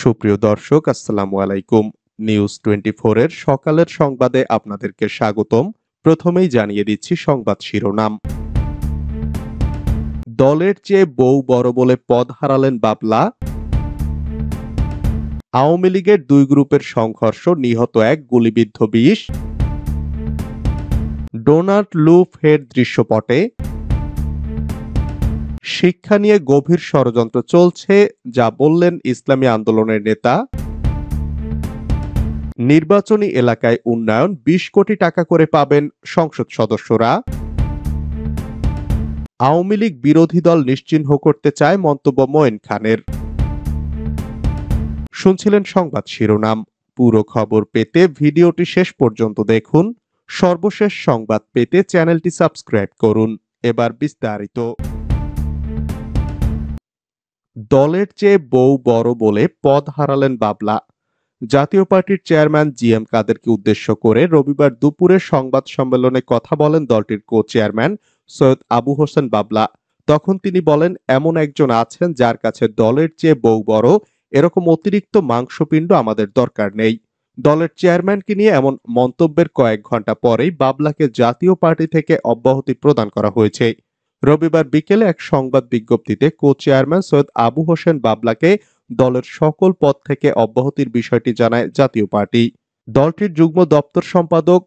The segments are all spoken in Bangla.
সুপ্রিয় দর্শক, আসসালামু আলাইকুম। নিউজ টোয়েন্টি এর সকালের সংবাদে আপনাদেরকে স্বাগতম। প্রথমেই জানিয়ে দিচ্ছি সংবাদ শিরোনাম। দলের চেয়ে বউ বড় বলে পদ হারালেন বাবলা। আওয়ামী লীগের দুই গ্রুপের সংঘর্ষ নিহত এক গুলিবিদ্ধ বিশ ডোনাল্ড লু ফের দৃশ্যপটে। শিক্ষা নিয়ে গভীর ষড়যন্ত্র চলছে, যা বললেন ইসলামী আন্দোলনের নেতা। নির্বাচনী এলাকায় উন্নয়ন ২০ কোটি টাকা করে পাবেন সংসদ সদস্যরা। আওয়ামী লীগ বিরোধী দল নিশ্চিহ্ন করতে চায় মন্তব্য মঈন খানের। শুনছিলেন সংবাদ শিরোনাম। পুরো খবর পেতে ভিডিওটি শেষ পর্যন্ত দেখুন। সর্বশেষ সংবাদ পেতে চ্যানেলটি সাবস্ক্রাইব করুন। এবার বিস্তারিত। দলের চেয়ে বউ বড় বলে পদ হারালেন বাবলা। জাতীয় পার্টির চেয়ারম্যান জি এম কাদেরকে উদ্দেশ্য করে রবিবার দুপুরে সংবাদ সম্মেলনে কথা বলেন দলটির কো চেয়ারম্যান সৈয়দ আবু হোসেন বাবলা। তখন তিনি বলেন, এমন একজন আছেন যার কাছে দলের চেয়ে বউ বড়, এরকম অতিরিক্ত মাংসপিণ্ড আমাদের দরকার নেই। দলের চেয়ারম্যানকে নিয়ে এমন মন্তব্যের কয়েক ঘণ্টা পরেই বাবলাকে জাতীয় পার্টি থেকে অব্যাহতি প্রদান করা হয়েছে। রবিবার বিকেলে এক সংবাদ বিজ্ঞপ্তিতে কো চেয়ারম্যান সৈয়দ আবু হোসেন বাবলাকে দলের সকল পদ থেকে অব্যাহতির বিষয়টি জানায় জাতীয় পার্টি। দলটির যুগ্ম দপ্তর সম্পাদক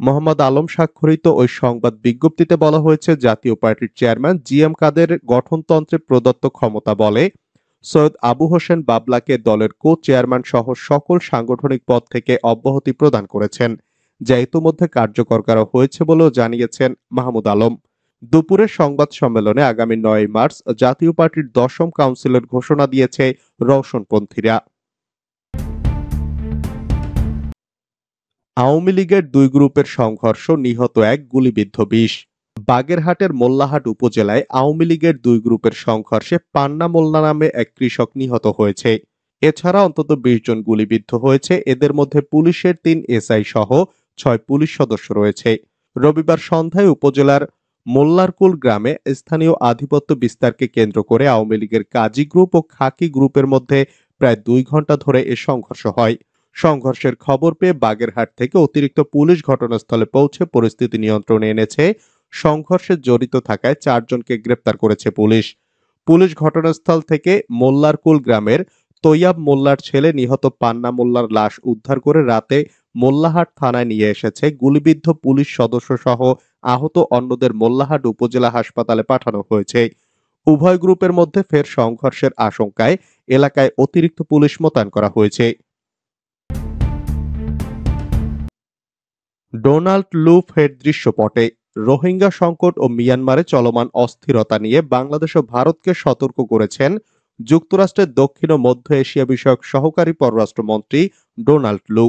মোহাম্মদ আলম স্বাক্ষরিত ওই সংবাদ বিজ্ঞপ্তিতে বলা হয়েছে, জাতীয় পার্টির চেয়ারম্যান জি এম কাদের গঠনতন্ত্রে প্রদত্ত ক্ষমতা বলে। সৈয়দ আবু হোসেন বাবলাকে দলের কো চেয়ারম্যান সহ সকল সাংগঠনিক পদ থেকে অব্যাহতি প্রদান করেছেন, যা ইতোমধ্যে কার্যকর করা হয়েছে বলেও জানিয়েছেন মাহমুদ আলম। দুপুরে সংবাদ সম্মেলনে আগামী নয় মার্চ জাতীয় পার্টির দশম কাউন্সিলের ঘোষণা দিয়েছে রওশনপন্থীরা। আওয়ামী লীগের দুই গ্রুপের সংঘর্ষ নিহত এক গুলিবিদ্ধ বিষ। বাগেরহাটের মোল্লাহাট উপজেলায় আওয়ামী লীগের দুই গ্রুপের সংঘর্ষে পান্না মোল্লা নামে এক কৃষক নিহত হয়েছে। এছাড়া অন্তত বিশ জন গুলিবিদ্ধ হয়েছে। এদের মধ্যে পুলিশের তিন এসআই সহ ছয় পুলিশ সদস্য রয়েছে। রবিবার সন্ধ্যায় উপজেলার মোল্লারকুল গ্রামে স্থানীয় আধিপত্য বিস্তারকে কেন্দ্র করে আওয়ামী লীগের কাজী গ্রুপ ও খাকি গ্রুপের মধ্যে প্রায় দুই ঘণ্টা ধরে এ সংঘর্ষ হয়। সংঘর্ষের খবর পেয়ে বাগেরহাট থেকে অতিরিক্ত পুলিশ ঘটনাস্থলে পৌঁছে পরিস্থিতি নিয়ন্ত্রণে এনেছে। সংঘর্ষে জড়িত থাকায় চারজনকে গ্রেপ্তার করেছে পুলিশ। পুলিশ ঘটনাস্থল থেকে মোল্লারকুল গ্রামের তৈয়াব মোল্লার ছেলে নিহত পান্না মোল্লার লাশ উদ্ধার করে রাতে মোল্লাহাট থানায় নিয়ে এসেছে। গুলিবিদ্ধ পুলিশ সদস্য সহ আহত অন্যদের মোল্লাহাট উপজেলা হাসপাতালে পাঠানো হয়েছে। উভয় গ্রুপের মধ্যে ফের সংঘর্ষের আশঙ্কায় এলাকায় অতিরিক্ত পুলিশ মোতায়েন করা হয়েছে। ডোনাল্ড লু ফের দৃশ্যপটে, রোহিঙ্গা সংকট ও মিয়ানমারে চলমান অস্থিরতা নিয়ে বাংলাদেশ ও ভারতকে সতর্ক করেছেন যুক্তরাষ্ট্রের দক্ষিণ ও মধ্য এশিয়া বিষয়ক সহকারী পররাষ্ট্রমন্ত্রী ডোনাল্ড লু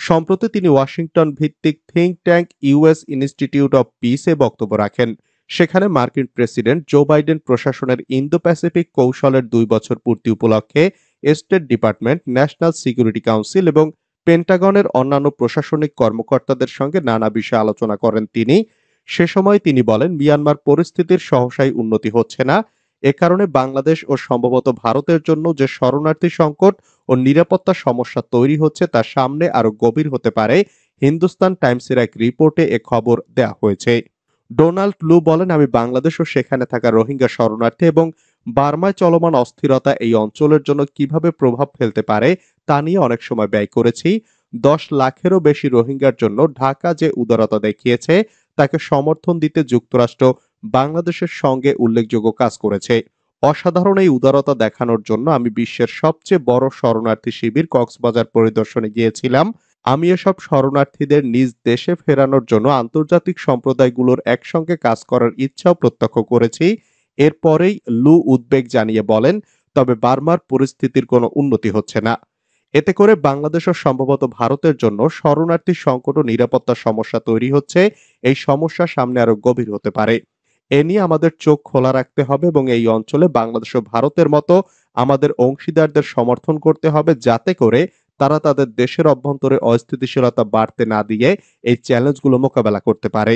সম্প্রতি তিনি ওয়াশিংটন ভিত্তিক think tank US Institute of পিসে বক্তব্য রাখেন। সেখানে মার্কিন প্রেসিডেন্ট জো বাইডেন প্রশাসনের ইন্দো প্যাসিফিক কৌশলের দুই বছর পূর্তি উপলক্ষে State Department National Security Council এবং পেন্টাগনের অন্যান্য প্রশাসনিক কর্মকর্তাদের সঙ্গে নানা বিষয়ে আলোচনা করেন তিনি। সে সময় তিনি বলেন, মিয়ানমার পরিস্থিতির সহসাই উন্নতি হচ্ছে না। এ কারণে বাংলাদেশ ও সম্ভবত ভারতের জন্য যে শরণার্থী সংকট ও নিরাপত্তা সমস্যা তৈরি হচ্ছে তা সামনে আরও গভীর হতে পারে, হিন্দুস্তান টাইমসের এক রিপোর্টে এ খবর দেয়া হয়েছে। ডোনাল্ড লু বলেন, আমি বাংলাদেশ ও সেখানে থাকা রোহিঙ্গা শরণার্থী এবং বার্মায় চলমান অস্থিরতা এই অঞ্চলের জন্য কীভাবে প্রভাব ফেলতে পারে তা নিয়ে অনেক সময় ব্যয় করেছি। দশ লাখেরও বেশি রোহিঙ্গার জন্য ঢাকা যে উদারতা দেখিয়েছে, তাকে সমর্থন দিতে যুক্তরাষ্ট্র বাংলাদেশের সঙ্গে উল্লেখযোগ্য কাজ করেছে। অসাধারণ এই উদারতা দেখানোর জন্য আমি বিশ্বের সবচেয়ে বড় শরণার্থী শিবির কক্সবাজার পরিদর্শনে গিয়েছিলাম। আমি এসব শরণার্থীদের নিজ দেশে ফেরানোর জন্য আন্তর্জাতিক সম্প্রদায়গুলোর একসঙ্গে কাজ করার ইচ্ছাও প্রত্যক্ষ করেছি। এরপরেই লু উদ্বেগ জানিয়ে বলেন, তবে বার্মার পরিস্থিতির কোনো উন্নতি হচ্ছে না। এতে করে বাংলাদেশ ও সম্ভবত ভারতের জন্য শরণার্থী সংকট ও নিরাপত্তা সমস্যা তৈরি হচ্ছে। এই সমস্যা সামনে আরও গভীর হতে পারে। এ নিয়ে আমাদের চোখ খোলা রাখতে হবে এবং এই অঞ্চলে বাংলাদেশ ও ভারতের মতো আমাদের অংশীদারদের সমর্থন করতে হবে যাতে করে তারা তাদের দেশের অভ্যন্তরে অস্থিতিশীলতা বাড়তে না দিয়ে এই চ্যালেঞ্জগুলো মোকাবেলা করতে পারে।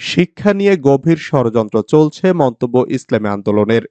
শিক্ষা নিয়ে গভীর ষড়যন্ত্র চলছে মন্তব্য ইসলামী আন্দোলনের।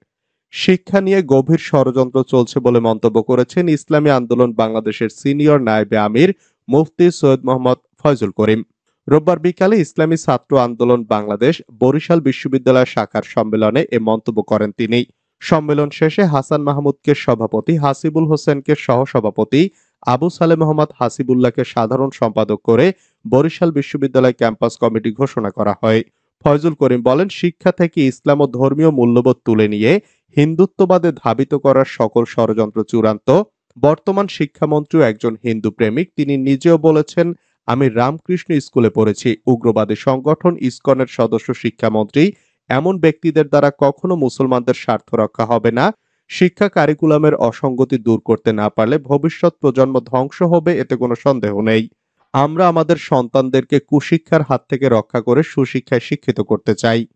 শিক্ষা নিয়ে গভীর ষড়যন্ত্র চলছে বলে মন্তব্য করেছেন ইসলামী আন্দোলন বাংলাদেশের সিনিয়র নায়েবে আমির মুফতি সৈয়দ মোহাম্মদ ফয়জুল করিম। রোববার বিকালে ইসলামী ছাত্র আন্দোলন বাংলাদেশ বরিশাল বিশ্ববিদ্যালয় শাখার সম্মেলনে এ মন্তব্য করেন তিনি। সম্মেলন শেষে হাসান মাহমুদকে সভাপতি হাসিবুল হোসেনকে সহসভাপতি আবু সালে মোহাম্মদ হাসিবুল্লাহকে সাধারণ সম্পাদক করে বরিশাল বিশ্ববিদ্যালয় ক্যাম্পাস কমিটি ঘোষণা করা হয়। ফয়জুল করিম বলেন, শিক্ষা থেকে ইসলাম ও ধর্মীয় মূল্যবোধ তুলে নিয়ে হিন্দুত্ববাদে ধাবিত করার সকল ষড়যন্ত্র চূড়ান্ত। বর্তমান শিক্ষামন্ত্রীও একজন হিন্দু প্রেমিক। তিনি নিজেও বলেছেন আমি রামকৃষ্ণ স্কুলে পড়েছি। উগ্রবাদী সংগঠন ইসকনের সদস্য শিক্ষামন্ত্রী। এমন ব্যক্তিদের দ্বারা কখনো মুসলমানদের স্বার্থ রক্ষা হবে না। শিক্ষা কারিকুলামের অসঙ্গতি দূর করতে না পারলে ভবিষ্যৎ প্রজন্ম ধ্বংস হবে এতে কোনো সন্দেহ নেই। আমরা আমাদের সন্তানদেরকে কুশিক্ষার হাত থেকে রক্ষা করে সুশিক্ষায় শিক্ষিত করতে চাই।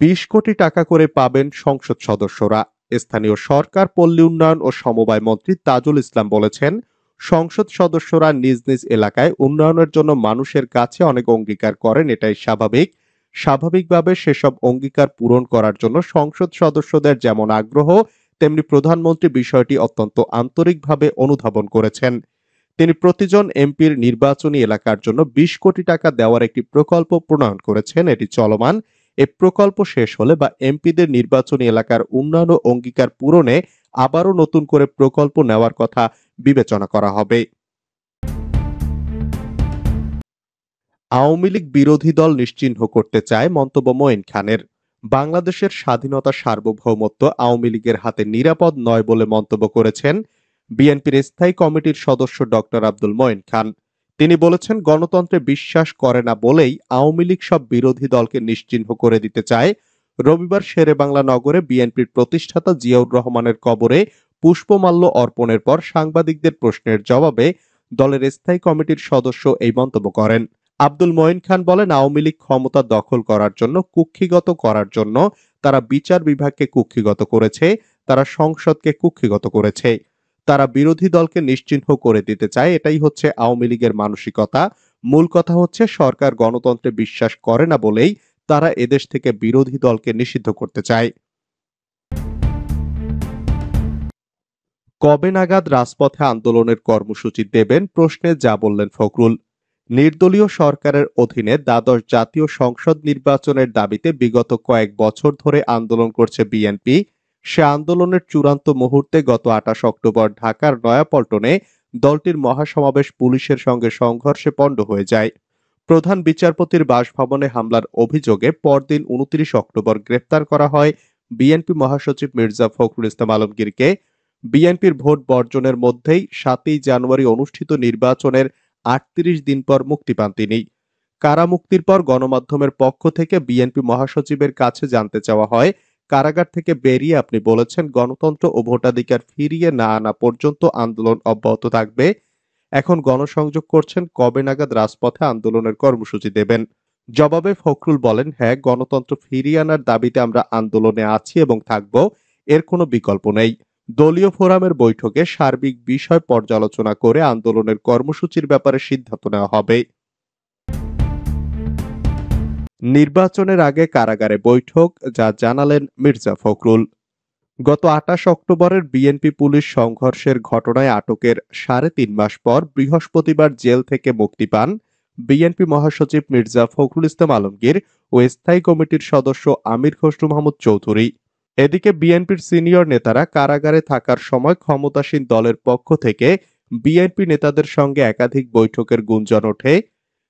বিশ কোটি টাকা করে পাবেন সংসদ সদস্যরা। স্থানীয় সরকার, পল্লী উন্নয়ন ও সমবায় মন্ত্রী তাজুল ইসলাম বলেছেন, সংসদ সদস্যরা নিজ নিজ এলাকায় উন্নয়নের জন্য মানুষের কাছে অনেক অঙ্গীকার করেন, এটাই স্বাভাবিক। স্বাভাবিকভাবে সেসব অঙ্গীকার পূরণ করার জন্য সংসদ সদস্যদের যেমন আগ্রহ, তেমনি প্রধানমন্ত্রী বিষয়টি অত্যন্ত আন্তরিকভাবে অনুধাবন করেছেন। তিনি প্রতিজন এমপির নির্বাচনী এলাকার জন্য বিশ কোটি টাকা দেওয়ার একটি প্রকল্প প্রণয়ন করেছেন, এটি চলমান। এ প্রকল্প শেষ হলে বা এমপিদের নির্বাচনী এলাকার উন্নয়ন অঙ্গীকার পূরণে আবারও নতুন করে প্রকল্প নেওয়ার কথা বিবেচনা করা হবে। আওয়ামী লীগ বিরোধী দল নিশ্চিহ্ন করতে চায় মন্তব্য মঈন খানের। বাংলাদেশের স্বাধীনতা সার্বভৌমত্ব আওয়ামী লীগের হাতে নিরাপদ নয় বলে মন্তব্য করেছেন বিএনপির স্থায়ী কমিটির সদস্য ডক্টর আব্দুল মঈন খান। তিনি বলেছেন, গণতন্ত্রে বিশ্বাস করে না বলেই আওয়ামী লীগ সব বিরোধী দলকে নিশ্চিহ্ন করে দিতে চায়। রবিবার শেরে বাংলা নগরে বিএনপির প্রতিষ্ঠাতা জিয়াউর রহমানের কবরে পুষ্পমাল্য অর্পণের পর সাংবাদিকদের প্রশ্নের জবাবে দলের স্থায়ী কমিটির সদস্য এই মন্তব্য করেন। আব্দুল মঈন খান বলেন, আওয়ামী লীগ ক্ষমতা দখল করার জন্য, কুক্ষিগত করার জন্য তারা বিচার বিভাগকে কুক্ষিগত করেছে, তারা সংসদকে কুক্ষিগত করেছে। তারা বিরোধী দলকে নিশ্চিহ্ন করে দিতে চায়। এটাই হচ্ছে আওয়ামী লীগের মানসিকতা। মূল কথা হচ্ছে, সরকার গণতন্ত্রে বিশ্বাস করে না বলেই তারা এদেশ থেকে বিরোধী দলকে নিষিদ্ধ করতে চায়। কবে নাগাদ রাজপথে আন্দোলনের কর্মসূচি দেবেন প্রশ্নে যা বললেন ফখরুল। নির্দলীয় সরকারের অধীনে দ্বাদশ জাতীয় সংসদ নির্বাচনের দাবিতে বিগত কয়েক বছর ধরে আন্দোলন করছে বিএনপি। সে আন্দোলনের চূড়ান্ত মুহূর্তে গত আঠাশ অক্টোবর ঢাকার নয়াপল্টনে দলটির মহাসমাবেশ পুলিশের সঙ্গে সংঘর্ষে পণ্ড হয়ে যায়। প্রধান বিচারপতির বাসভবনে হামলার অভিযোগে পরদিন উনত্রিশ অক্টোবর গ্রেপ্তার করা হয় বিএনপি মহাসচিব মির্জা ফখরুল ইসলাম আলমগীরকে। বিএনপির ভোট বর্জনের মধ্যেই সাতই জানুয়ারি অনুষ্ঠিত নির্বাচনের আটত্রিশ দিন পর মুক্তি পান তিনি। কারামুক্তির পর গণমাধ্যমের পক্ষ থেকে বিএনপি মহাসচিবের কাছে জানতে চাওয়া হয় কারাগার থেকে বেরিয়ে আপনি বলেছেন, গণতন্ত্র ও ভোটাধিকার ফিরিয়ে না আনা পর্যন্ত আন্দোলন অব্যাহত থাকবে। এখন গণসংযোগ করছেন, কবে নাগাদ রাজপথে আন্দোলনের কর্মসূচি দেবেন। জবাবে ফখরুল বলেন হ্যাঁ গণতন্ত্র ফিরিয়ে আনার দাবিতে আমরা আন্দোলনে আছি এবং থাকব, এর কোনো বিকল্প নেই। দলীয় ফোরামের বৈঠকে সার্বিক বিষয় পর্যালোচনা করে আন্দোলনের কর্মসূচির ব্যাপারে সিদ্ধান্ত নেওয়া হবে। নির্বাচনের আগে কারাগারে বৈঠক, যা জানালেন মির্জা ফখরুল। গত আটাশ অক্টোবরের বিএনপি পুলিশ সংঘর্ষের ঘটনায় আটকের সাড়ে তিন মাস পর বৃহস্পতিবার জেল থেকে মুক্তি পান বিএনপি মহাসচিব মির্জা ফখরুল ইসলাম আলমগীর ও স্থায়ী কমিটির সদস্য আমির খসরু মাহমুদ চৌধুরী। এদিকে বিএনপির সিনিয়র নেতারা কারাগারে থাকার সময় ক্ষমতাসীন দলের পক্ষ থেকে বিএনপি নেতাদের সঙ্গে একাধিক বৈঠকের গুঞ্জন ওঠে।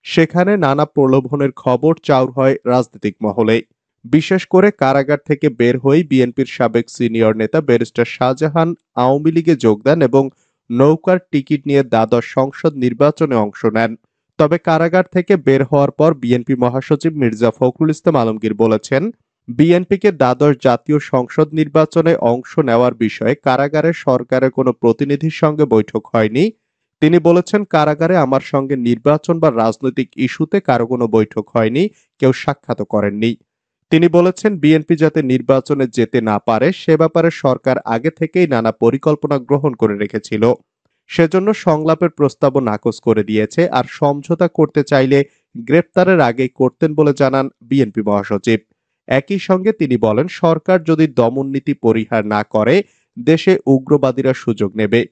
সেখানে নানা প্রলোভনের খবর চাউর হয় রাজনৈতিক মহলে। বিশেষ করে কারাগার থেকে বের হয়ে বিএনপির সাবেক সিনিয়র নেতা ব্যারিস্টার শাহজাহান আওয়ামী লীগে যোগ দেন এবং নৌকার টিকিট নিয়ে দ্বাদশ সংসদ নির্বাচনে অংশ নেন। তবে কারাগার থেকে বের হওয়ার পর বিএনপি মহাসচিব মির্জা ফখরুল ইসলাম আলমগীর বলেছেন, বিএনপিকে দ্বাদশ জাতীয় সংসদ নির্বাচনে অংশ নেওয়ার বিষয়ে কারাগারে সরকারের কোনো প্রতিনিধির সঙ্গে বৈঠক হয়নি। তিনি বলেছেন, কারাগারে আমার সঙ্গে নির্বাচন বা রাজনৈতিক ইস্যুতে কারও কোনো বৈঠক হয়নি, কেউ সাক্ষাৎ করেননি। তিনি বলেছেন, বিএনপি যাতে নির্বাচনে যেতে না পারে, সে ব্যাপারে সরকার আগে থেকেই নানা পরিকল্পনা গ্রহণ করে রেখেছিল। সেজন্য সংলাপের প্রস্তাবও নাকচ করে দিয়েছে আর সমঝোতা করতে চাইলে গ্রেপ্তারের আগেই করতেন বলে জানান বিএনপি মহাসচিব। একই সঙ্গে তিনি বলেন, সরকার যদি দমননীতি পরিহার না করে, দেশে উগ্রবাদীরা সুযোগ নেবে।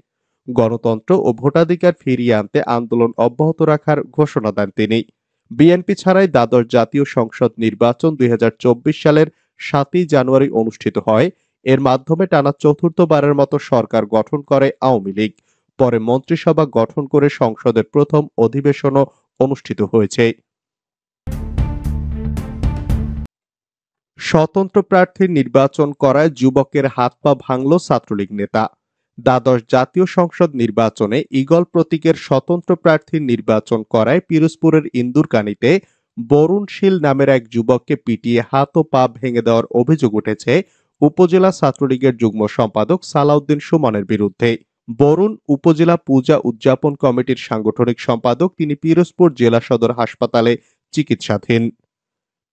গণতন্ত্র ও ভোটাধিকার ফিরিয়ে আনতে আন্দোলন অব্যাহত রাখার ঘোষণা দেন তিনি। বিএনপি ছাড়াই দ্বাদশ জাতীয় সংসদ নির্বাচন দুই হাজার চব্বিশ সালের সাতই জানুয়ারি অনুষ্ঠিত হয়। এর মাধ্যমে টানা চতুর্থবারের মতো সরকার গঠন করে আওয়ামী লীগ। পরে মন্ত্রিসভা গঠন করে সংসদের প্রথম অধিবেশনও অনুষ্ঠিত হয়েছে। স্বতন্ত্র প্রার্থীর নির্বাচন করায় যুবকের হাত পা ভাঙল ছাত্রলীগ নেতা। দ্বাদশ জাতীয় সংসদ নির্বাচনে ইগল প্রতীকের স্বতন্ত্র প্রার্থীর নির্বাচন করায় পিরোজপুরের ইন্দুরকানীতে বরুণশীল নামের এক যুবককে পিটিয়ে হাত ও পা ভেঙে দেওয়ার অভিযোগ উঠেছে উপজেলা ছাত্রলীগের যুগ্ম সম্পাদক সালাউদ্দিন সুমনের বিরুদ্ধে। বরুণ উপজেলা পূজা উদযাপন কমিটির সাংগঠনিক সম্পাদক, তিনি পিরোজপুর জেলা সদর হাসপাতালে চিকিৎসাধীন।